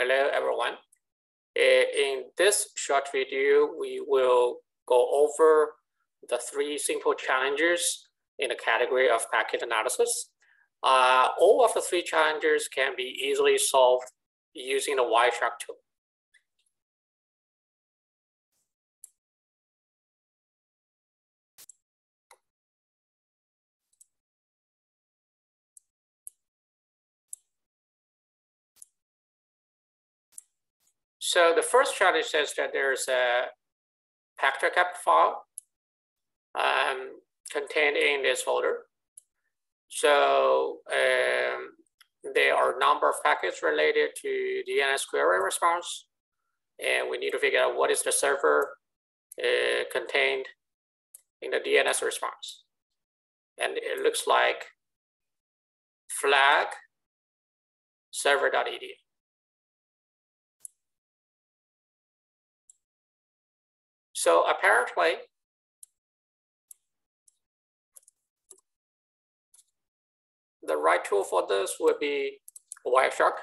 Hello, everyone. Uh, in this short video, we will go over the three simple challenges in the category of packet analysis. Uh, all of the three challenges can be easily solved using the Wireshark tool. So the first challenge says that there's a PacketCap file um, contained in this folder. So um, there are a number of packets related to DNS query response. And we need to figure out what is the server uh, contained in the DNS response. And it looks like flag server.edu. So apparently, the right tool for this would be Wireshark.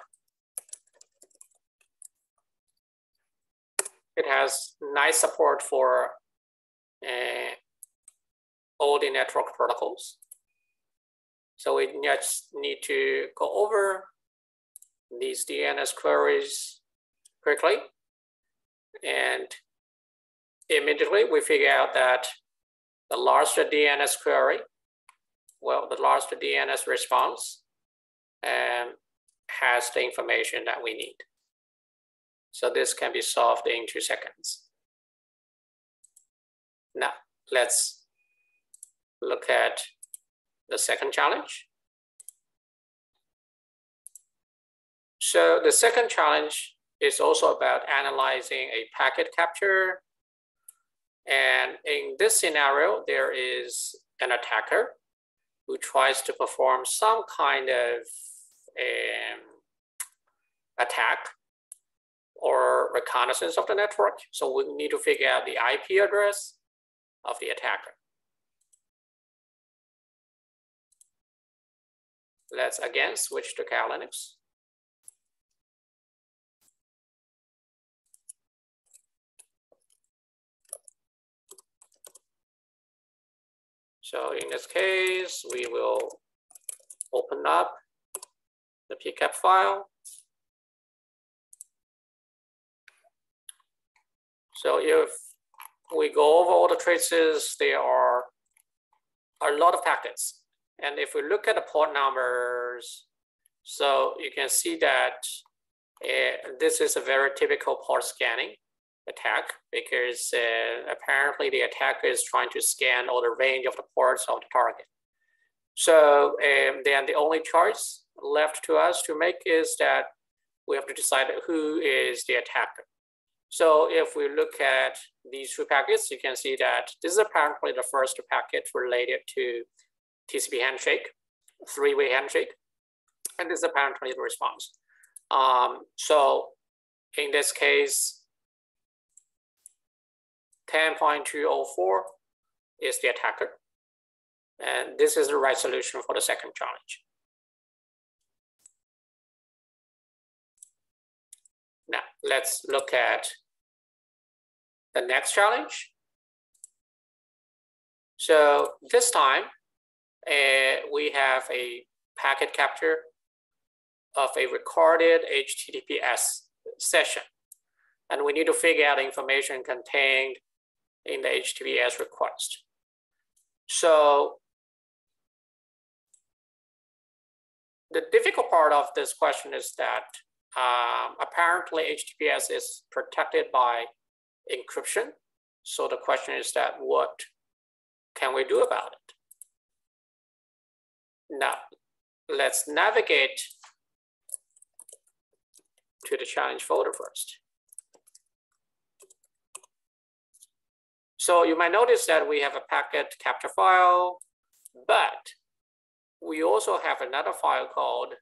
It has nice support for uh, all the network protocols. So we just need to go over these DNS queries quickly. And immediately we figure out that the larger DNS query, well, the larger DNS response um, has the information that we need. So this can be solved in two seconds. Now, let's look at the second challenge. So the second challenge is also about analyzing a packet capture and in this scenario, there is an attacker who tries to perform some kind of um, attack or reconnaissance of the network. So we need to figure out the IP address of the attacker. Let's again switch to Kali Linux. So in this case, we will open up the PCAP file. So if we go over all the traces, there are a lot of packets. And if we look at the port numbers, so you can see that uh, this is a very typical port scanning attack because uh, apparently the attacker is trying to scan all the range of the ports of the target. So um, then the only choice left to us to make is that we have to decide who is the attacker. So if we look at these two packets, you can see that this is apparently the first packet related to TCP handshake, three-way handshake, and this is apparently the response. Um, so in this case, 10.204 is the attacker. And this is the right solution for the second challenge. Now, let's look at the next challenge. So this time, uh, we have a packet capture of a recorded HTTPS session. And we need to figure out information contained in the HTTPS request. So the difficult part of this question is that um, apparently HTTPS is protected by encryption. So the question is that what can we do about it? Now, let's navigate to the challenge folder first. So you might notice that we have a packet capture file, but we also have another file called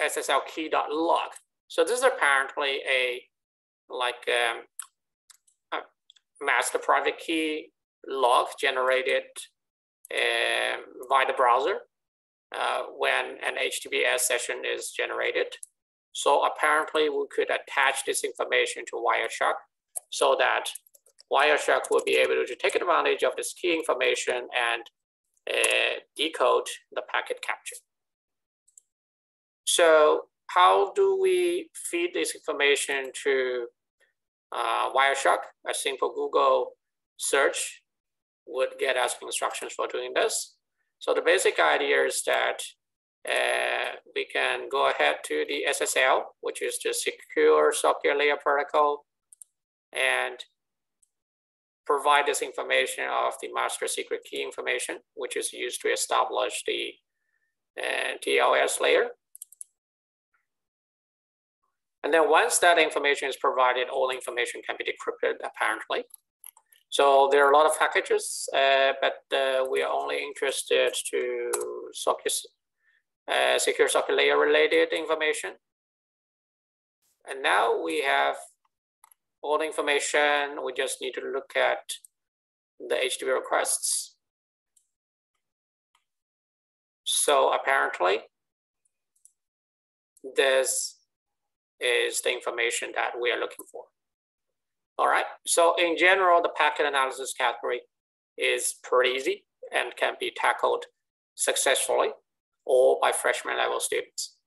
sslkey.log. So this is apparently a like um, a master private key log generated uh, via the browser uh, when an HTTPS session is generated. So apparently we could attach this information to Wireshark so that Wireshark will be able to take advantage of this key information and uh, decode the packet capture. So how do we feed this information to uh, Wireshark? A simple Google search would get us instructions for doing this. So the basic idea is that uh, we can go ahead to the SSL, which is the secure socket layer protocol, and provide this information of the master secret key information, which is used to establish the uh, TLS layer. And then once that information is provided, all information can be decrypted apparently. So there are a lot of packages, uh, but uh, we are only interested to socket, uh, secure socket layer related information. And now we have all the information. We just need to look at the HTTP requests. So apparently, this is the information that we are looking for. All right, so in general, the packet analysis category is pretty easy and can be tackled successfully or by freshman level students.